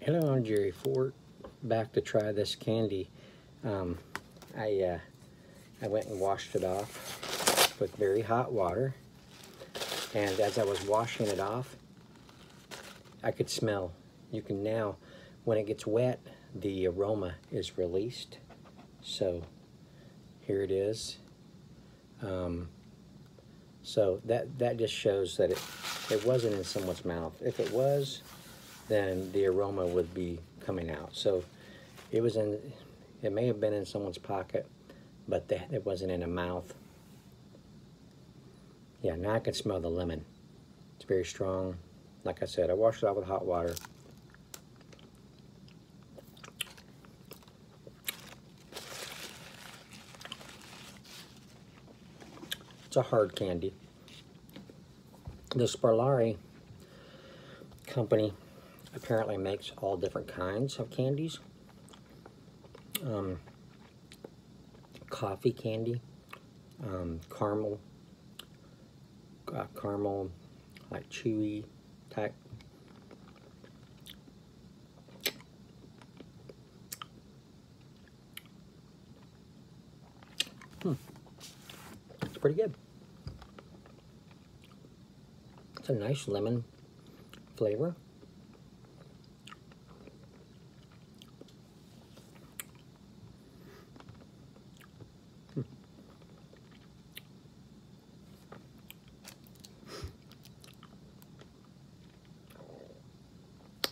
Hello, I'm Jerry Fort. Back to try this candy. Um, I uh, I went and washed it off with very hot water, and as I was washing it off, I could smell. You can now, when it gets wet, the aroma is released. So here it is. Um, so that that just shows that it it wasn't in someone's mouth. If it was, then the aroma would be coming out. So it was in, it may have been in someone's pocket, but it wasn't in a mouth. Yeah, now I can smell the lemon. It's very strong. Like I said, I washed it off with hot water. It's a hard candy. The Sperlari company apparently makes all different kinds of candies. Um, coffee candy, um, caramel, uh, caramel, like chewy type. Hmm. It's pretty good. It's a nice lemon flavor.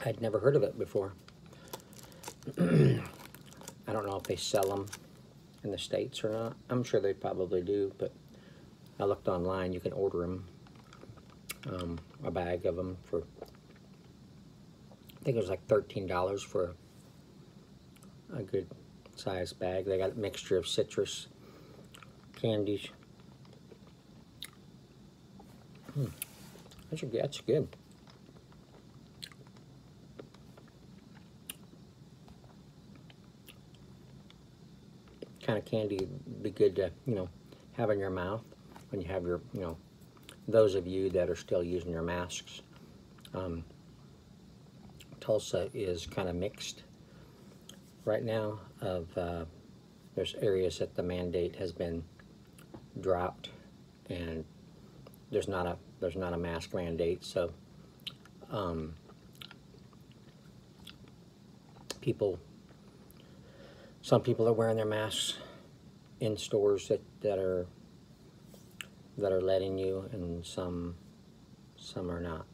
I'd never heard of it before. I don't know if they sell them in the States or not. I'm sure they probably do, but I looked online. You can order them, um, a bag of them for, I think it was like $13 for a good size bag. They got a mixture of citrus candies. Hmm. That's, that's good. Kind of candy be good to, you know, have in your mouth when you have your, you know, those of you that are still using your masks. Um, Tulsa is kind of mixed right now of, uh, there's areas that the mandate has been dropped and there's not a, there's not a mask mandate, so um, people some people are wearing their masks in stores that, that are that are letting you and some some are not.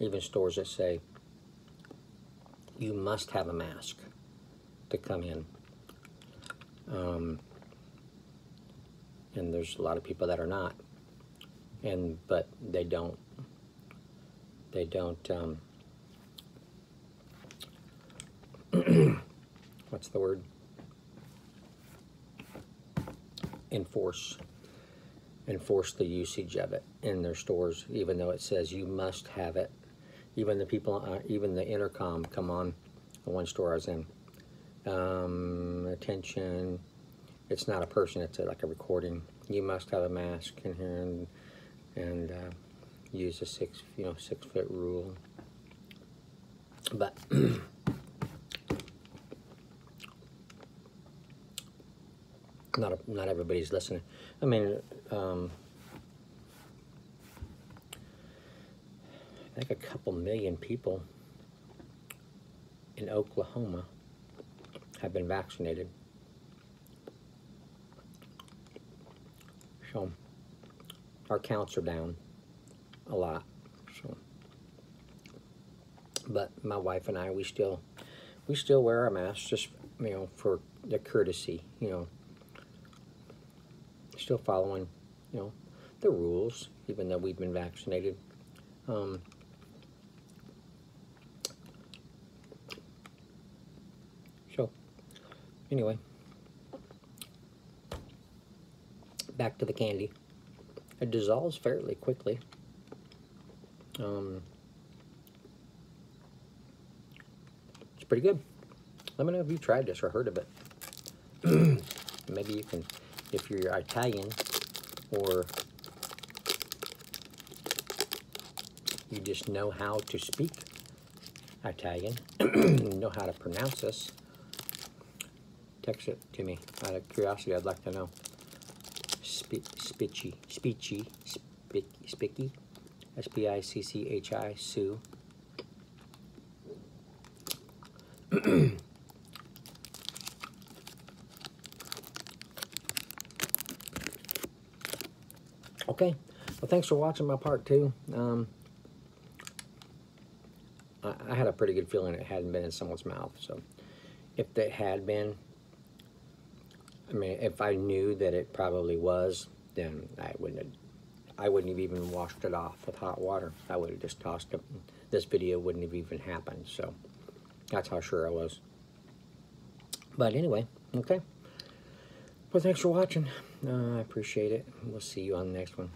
Even stores that say you must have a mask to come in. Um, and there's a lot of people that are not. And but they don't they don't um, what's the word? Enforce enforce the usage of it in their stores, even though it says you must have it. Even the people, uh, even the intercom come on the one store I was in. Um, attention, it's not a person, it's a, like a recording. You must have a mask in here and, and uh, use a six, you know, six foot rule. But not a, not everybody's listening. I mean, um, I think a couple million people in Oklahoma have been vaccinated. So our counts are down a lot. So, but my wife and I, we still, we still wear our masks just you know for the courtesy, you know still following, you know, the rules, even though we've been vaccinated. Um, so, anyway, back to the candy. It dissolves fairly quickly. Um, it's pretty good. Let me know if you've tried this or heard of it. Maybe you can if you're Italian or you just know how to speak Italian, know how to pronounce this, text it to me. Out of curiosity, I'd like to know. Spi- Spicci, Spicci, Spicky, Spicky, S-P-I-C-C-H-I, Sue. okay, well, thanks for watching my part two. Um, I, I had a pretty good feeling it hadn't been in someone's mouth, so if it had been, I mean, if I knew that it probably was, then I wouldn't have, I wouldn't have even washed it off with hot water. I would have just tossed it. This video wouldn't have even happened, so that's how sure I was. But anyway, okay. Well, thanks for watching. Uh, I appreciate it. We'll see you on the next one.